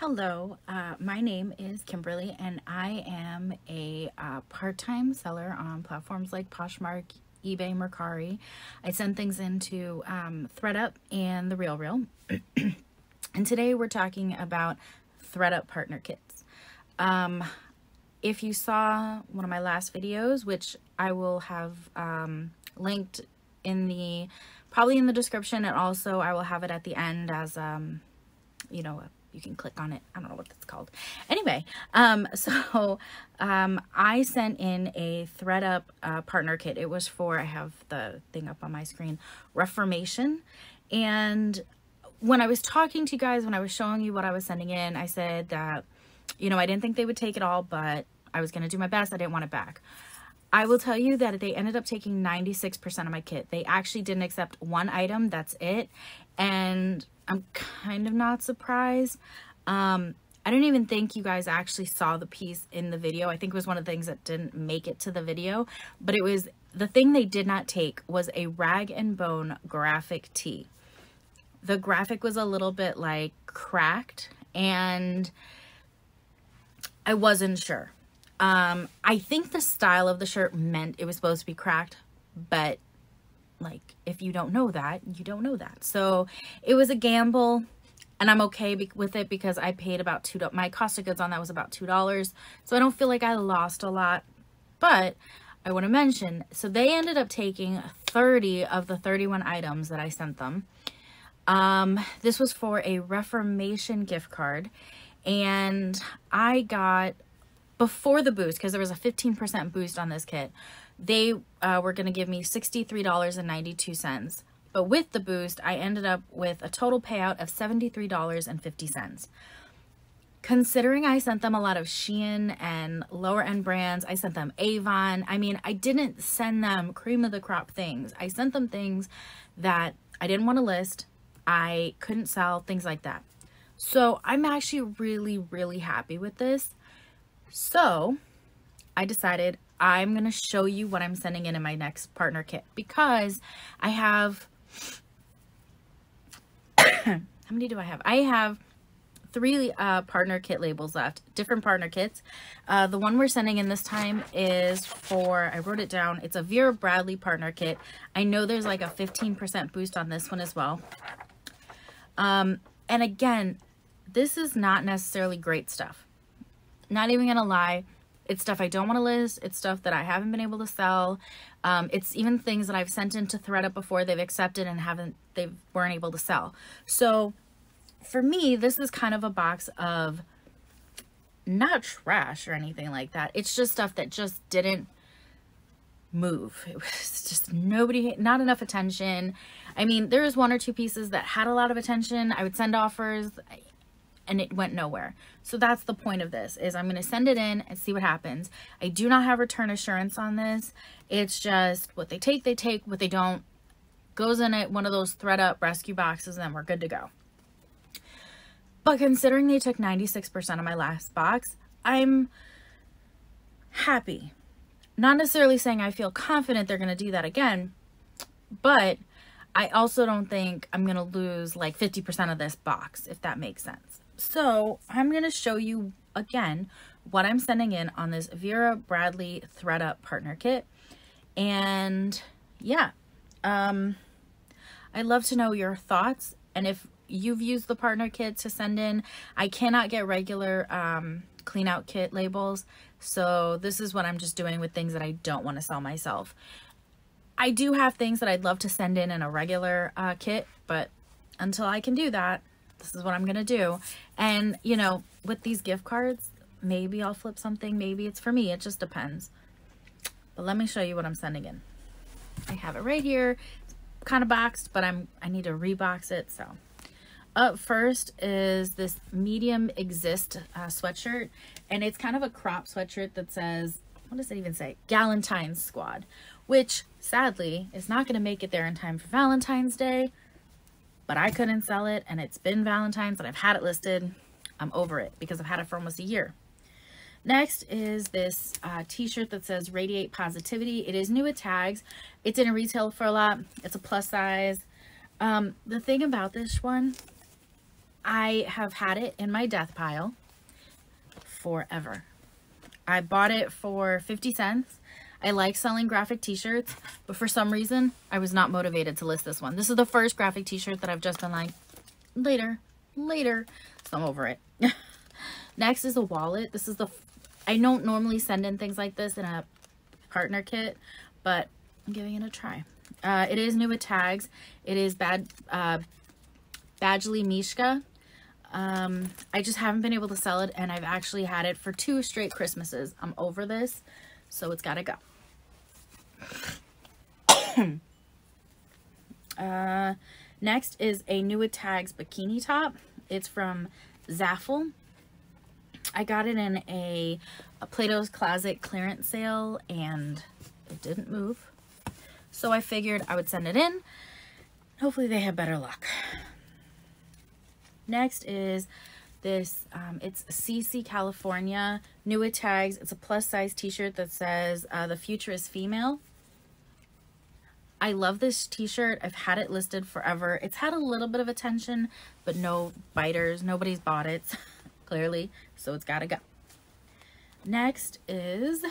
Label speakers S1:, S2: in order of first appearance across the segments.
S1: Hello, uh, my name is Kimberly and I am a uh, part-time seller on platforms like Poshmark, eBay, Mercari. I send things into um, ThredUp and The Real Real. and today we're talking about ThredUp partner kits. Um, if you saw one of my last videos, which I will have um, linked in the, probably in the description and also I will have it at the end as, um, you know, you can click on it. I don't know what that's called. Anyway, um, so um, I sent in a ThredUp uh, partner kit. It was for, I have the thing up on my screen, Reformation. And when I was talking to you guys, when I was showing you what I was sending in, I said that, you know, I didn't think they would take it all, but I was going to do my best. I didn't want it back. I will tell you that they ended up taking 96% of my kit. They actually didn't accept one item. That's it. And I'm kind of not surprised. Um, I don't even think you guys actually saw the piece in the video. I think it was one of the things that didn't make it to the video, but it was the thing they did not take was a rag and bone graphic tee. The graphic was a little bit like cracked and I wasn't sure. Um, I think the style of the shirt meant it was supposed to be cracked, but like if you don't know that you don't know that. So it was a gamble and i'm okay with it because i paid about two my cost of goods on that was about two dollars so i don't feel like i lost a lot. But i want to mention so they ended up taking 30 of the 31 items that i sent them. Um this was for a reformation gift card and i got before the boost because there was a 15% boost on this kit they uh, were going to give me $63.92. But with the boost, I ended up with a total payout of $73.50. Considering I sent them a lot of Shein and lower end brands, I sent them Avon. I mean, I didn't send them cream of the crop things. I sent them things that I didn't want to list, I couldn't sell, things like that. So I'm actually really, really happy with this. So I decided I'm going to show you what I'm sending in in my next partner kit because I have, how many do I have? I have three uh, partner kit labels left, different partner kits. Uh, the one we're sending in this time is for, I wrote it down, it's a Vera Bradley partner kit. I know there's like a 15% boost on this one as well. Um, and again, this is not necessarily great stuff. Not even gonna lie, it's stuff I don't want to list. It's stuff that I haven't been able to sell. Um, it's even things that I've sent into ThredUp before they've accepted and haven't, they weren't able to sell. So for me, this is kind of a box of not trash or anything like that. It's just stuff that just didn't move. It was just nobody, not enough attention. I mean, there was one or two pieces that had a lot of attention. I would send offers and it went nowhere. So that's the point of this is I'm going to send it in and see what happens. I do not have return assurance on this. It's just what they take, they take, what they don't goes in it, one of those ThredUp rescue boxes and then we're good to go. But considering they took 96% of my last box, I'm happy. Not necessarily saying I feel confident they're going to do that again, but I also don't think I'm going to lose like 50% of this box, if that makes sense. So I'm going to show you again what I'm sending in on this Vera Bradley ThredUp Partner Kit. And yeah, um, I'd love to know your thoughts. And if you've used the partner kit to send in, I cannot get regular um, clean out kit labels. So this is what I'm just doing with things that I don't want to sell myself. I do have things that I'd love to send in in a regular uh, kit, but until I can do that, this is what I'm going to do. And, you know, with these gift cards, maybe I'll flip something. Maybe it's for me. It just depends. But let me show you what I'm sending in. I have it right here. It's kind of boxed, but I'm I need to rebox it. So up first is this medium exist uh, sweatshirt. And it's kind of a crop sweatshirt that says, what does it even say? Galentine's Squad, which sadly is not going to make it there in time for Valentine's Day but I couldn't sell it and it's been Valentine's and I've had it listed. I'm over it because I've had it for almost a year. Next is this uh, t-shirt that says Radiate Positivity. It is new with tags. It didn't retail for a lot. It's a plus size. Um, the thing about this one, I have had it in my death pile forever. I bought it for 50 cents. I like selling graphic t-shirts, but for some reason, I was not motivated to list this one. This is the first graphic t-shirt that I've just been like, later, later. So I'm over it. Next is a wallet. This is the, I don't normally send in things like this in a partner kit, but I'm giving it a try. Uh, it is new with tags. It is bad, uh, Badgley Mischka. Um, I just haven't been able to sell it and I've actually had it for two straight Christmases. I'm over this, so it's gotta go. uh, next is a new with tags bikini top. It's from Zaful. I got it in a, a Plato's Closet clearance sale and it didn't move. So I figured I would send it in. Hopefully they have better luck. Next is this, um, it's CC California, new with tags. It's a plus size t-shirt that says uh, the future is female. I love this t-shirt. I've had it listed forever. It's had a little bit of attention, but no biters. Nobody's bought it, clearly, so it's got to go. Next is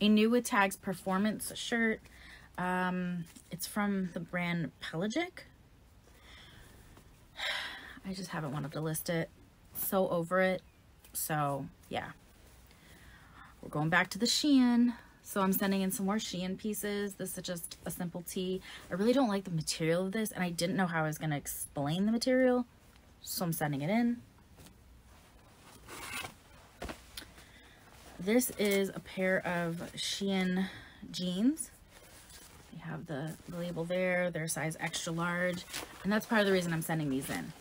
S1: a new with tags performance shirt. Um, it's from the brand Pelagic. I just haven't wanted to list it. So over it. So yeah. We're going back to the Shein. So I'm sending in some more Shein pieces. This is just a simple tee. I really don't like the material of this and I didn't know how I was going to explain the material. So I'm sending it in. This is a pair of Shein jeans. You have the, the label there. They're size extra large. And that's part of the reason I'm sending these in.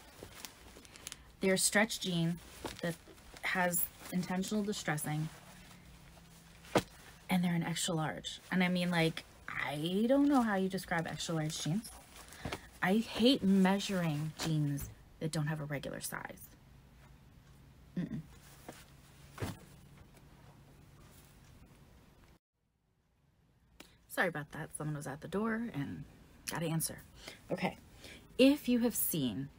S1: They're stretch jean that has intentional distressing. And they're an extra large. And I mean, like, I don't know how you describe extra large jeans. I hate measuring jeans that don't have a regular size. Mm -mm. Sorry about that. Someone was at the door and got to answer. Okay. If you have seen,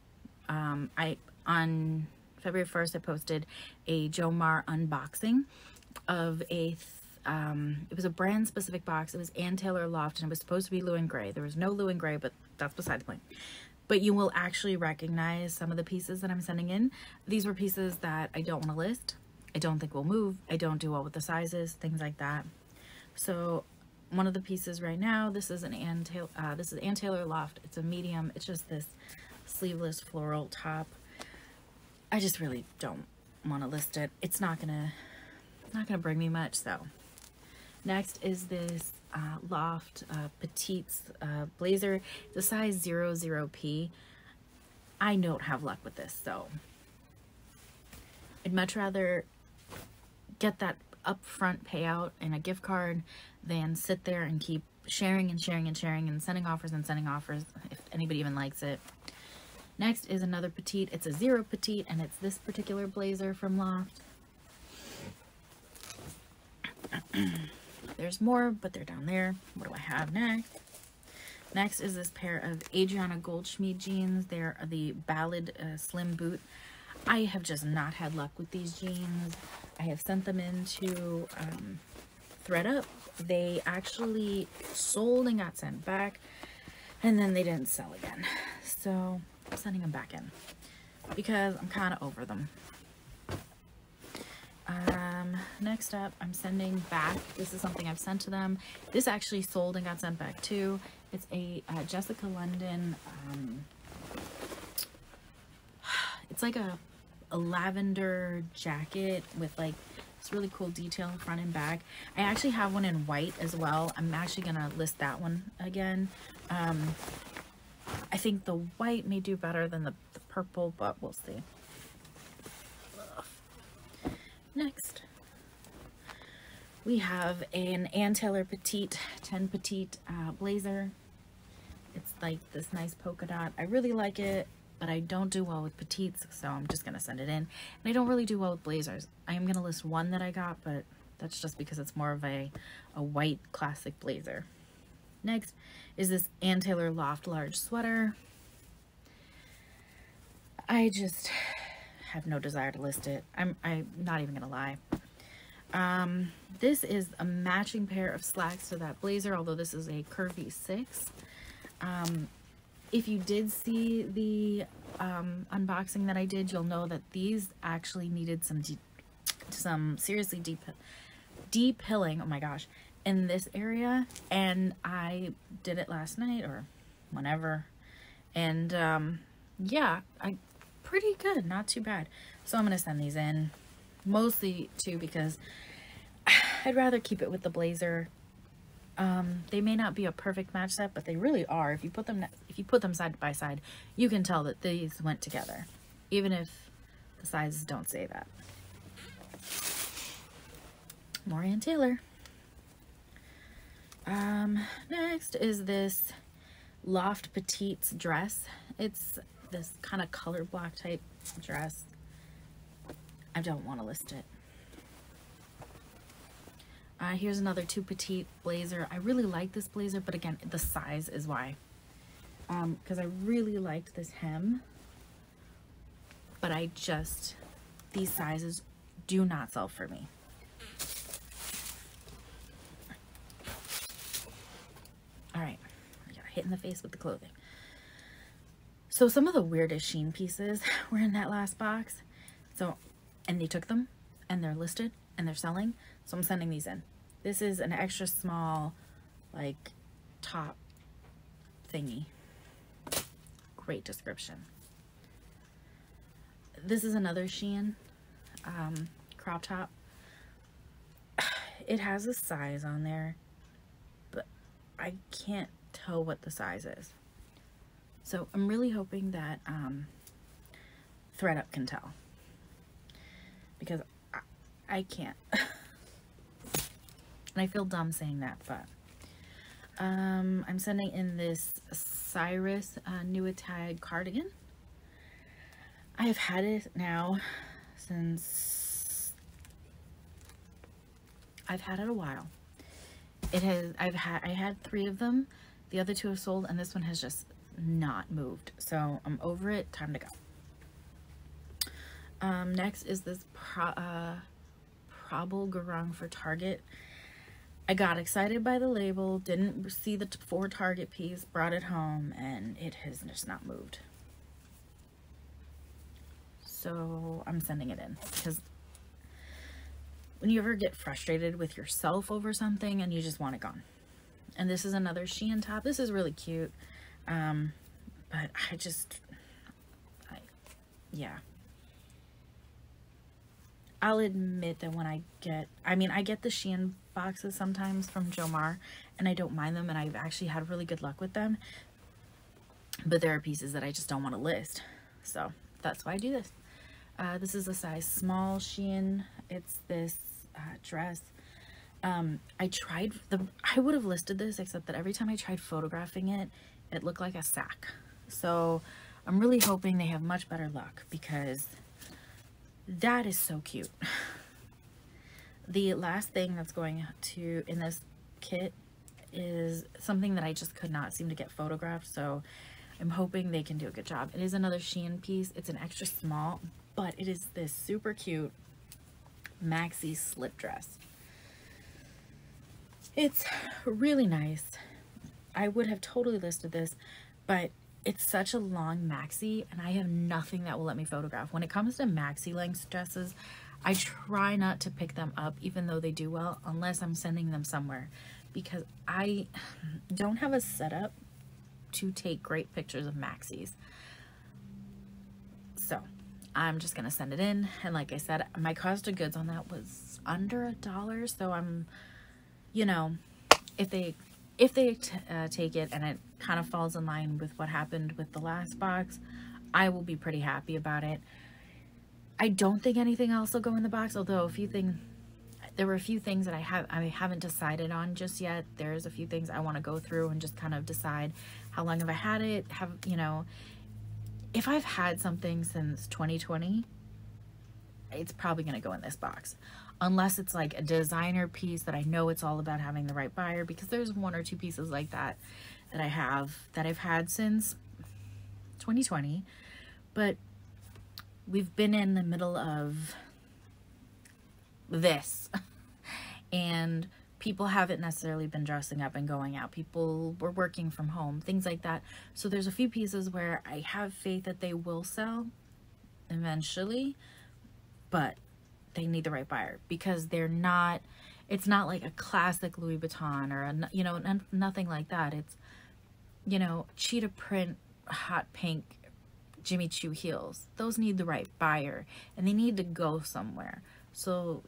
S1: um, I on February 1st, I posted a Jomar unboxing of a, um, it was a brand specific box. It was Ann Taylor Loft and it was supposed to be Lou and Grey. There was no Lou and Grey, but that's beside the point. But you will actually recognize some of the pieces that I'm sending in. These were pieces that I don't want to list. I don't think will move. I don't do well with the sizes, things like that. So one of the pieces right now. This is an Ann Taylor, uh, this is Ann Taylor Loft. It's a medium. It's just this sleeveless floral top. I just really don't want to list it. It's not gonna, not gonna bring me much. So next is this uh, Loft uh, Petites uh, blazer, the size 00P. I don't have luck with this, so I'd much rather get that upfront payout and a gift card than sit there and keep sharing and sharing and sharing and sending offers and sending offers if anybody even likes it. Next is another petite. It's a zero petite and it's this particular blazer from Loft. There's more, but they're down there. What do I have next? Next is this pair of Adriano Goldschmied jeans. They're the Ballad uh, Slim Boot. I have just not had luck with these jeans. I have sent them into um, thredUP. They actually sold and got sent back, and then they didn't sell again. So sending them back in because I'm kind of over them. Um, next up, I'm sending back. This is something I've sent to them. This actually sold and got sent back too. It's a uh, Jessica London. Um, it's like a a lavender jacket with like this really cool detail in front and back. I actually have one in white as well. I'm actually going to list that one again. Um, I think the white may do better than the, the purple, but we'll see. Next, we have an Ann Taylor Petite 10 Petite uh, blazer. It's like this nice polka dot. I really like it but I don't do well with petites, so I'm just going to send it in. And I don't really do well with blazers. I am going to list one that I got, but that's just because it's more of a, a white classic blazer. Next is this Ann Taylor Loft Large Sweater. I just have no desire to list it. I'm, I'm not even gonna lie. Um, this is a matching pair of slacks to that blazer, although this is a curvy six. Um, if you did see the um, unboxing that I did, you'll know that these actually needed some some seriously deep deep pilling. Oh my gosh, in this area, and I did it last night or whenever, and um, yeah, I pretty good, not too bad. So I'm gonna send these in, mostly too because I'd rather keep it with the blazer. Um, they may not be a perfect match set, but they really are. If you put them if you put them side by side, you can tell that these went together, even if the sizes don't say that. Morian Taylor. Um, next is this Loft Petites dress. It's this kind of color block type dress. I don't want to list it. Uh, here's another two petite blazer. I really like this blazer, but again, the size is why. Because um, I really liked this hem. But I just, these sizes do not sell for me. All right, I got hit in the face with the clothing. So some of the weirdest Shein pieces were in that last box. So, and they took them and they're listed and they're selling. So I'm sending these in. This is an extra small, like, top thingy. Great description. This is another Shein um, crop top. It has a size on there, but I can't tell what the size is. So I'm really hoping that um, ThredUp can tell because I, I can't. and I feel dumb saying that, but um, I'm sending in this Cyrus uh, Nuitag cardigan. I have had it now since I've had it a while. It has I've had I had three of them. The other two have sold and this one has just not moved. So I'm over it. Time to go. Um, next is this Pro, uh, Gurung for Target. I got excited by the label, didn't see the for Target piece, brought it home, and it has just not moved. So I'm sending it in because when you ever get frustrated with yourself over something and you just want it gone. And this is another Shein top. This is really cute. Um, but I just, I, yeah. I'll admit that when I get, I mean, I get the Shein boxes sometimes from Jomar, and I don't mind them, and I've actually had really good luck with them. But there are pieces that I just don't want to list. So that's why I do this. Uh, this is a size small Shein. It's this uh, dress. Um, I tried, the. I would have listed this, except that every time I tried photographing it, it looked like a sack. So I'm really hoping they have much better luck because that is so cute. The last thing that's going to in this kit is something that I just could not seem to get photographed. So I'm hoping they can do a good job. It is another Shein piece. It's an extra small, but it is this super cute maxi slip dress. It's really nice. I would have totally listed this, but it's such a long maxi and I have nothing that will let me photograph. When it comes to maxi length dresses, I try not to pick them up even though they do well unless I'm sending them somewhere because I don't have a setup to take great pictures of maxis. So I'm just to send it in. And like I said, my cost of goods on that was under a dollar. So I'm, you know, if they if they uh, take it and it kind of falls in line with what happened with the last box, I will be pretty happy about it. I don't think anything else will go in the box, although a few things, there were a few things that I have I haven't decided on just yet. There's a few things I want to go through and just kind of decide how long have I had it, have, you know, if I've had something since 2020, it's probably going to go in this box. Unless it's like a designer piece that I know it's all about having the right buyer because there's one or two pieces like that that I have that I've had since 2020. But we've been in the middle of this and people haven't necessarily been dressing up and going out. People were working from home, things like that. So there's a few pieces where I have faith that they will sell eventually, but they need the right buyer because they're not it's not like a classic Louis Vuitton or a, you know nothing like that. It's you know cheetah print hot pink Jimmy Choo heels. Those need the right buyer and they need to go somewhere. So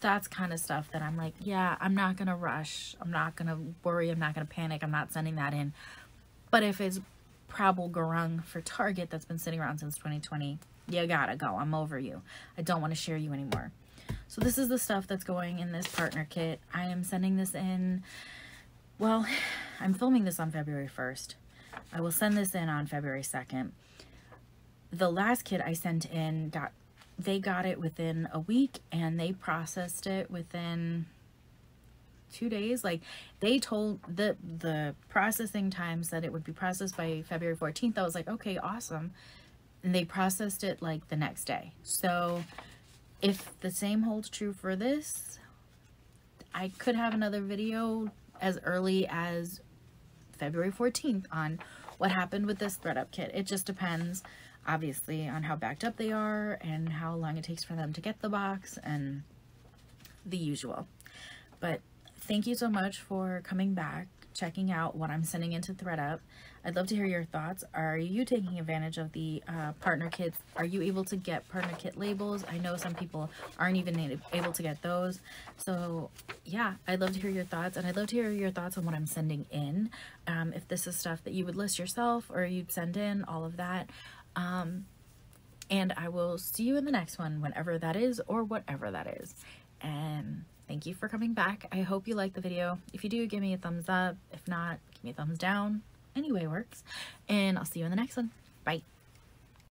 S1: that's kind of stuff that I'm like, yeah, I'm not to rush. I'm not to worry. I'm not to panic. I'm not sending that in. But if it's Prabal Gurung for Target that's been sitting around since 2020, you gotta go. I'm over you. I don't want to share you anymore. So this is the stuff that's going in this partner kit. I am sending this in, well, I'm filming this on February 1st. I will send this in on February 2nd. The last kit I sent in got they got it within a week and they processed it within two days like they told the the processing time said it would be processed by february 14th i was like okay awesome and they processed it like the next day so if the same holds true for this i could have another video as early as february 14th on what happened with this ThredUp kit it just depends obviously on how backed up they are and how long it takes for them to get the box and the usual. But thank you so much for coming back, checking out what I'm sending into ThredUp. I'd love to hear your thoughts. Are you taking advantage of the uh, partner kits? Are you able to get partner kit labels? I know some people aren't even able to get those. So yeah, I'd love to hear your thoughts and I'd love to hear your thoughts on what I'm sending in. Um, if this is stuff that you would list yourself or you'd send in, all of that. Um, and I will see you in the next one, whenever that is or whatever that is. And thank you for coming back. I hope you liked the video. If you do, give me a thumbs up. If not, give me a thumbs down. Anyway works. And I'll see you in the next one. Bye.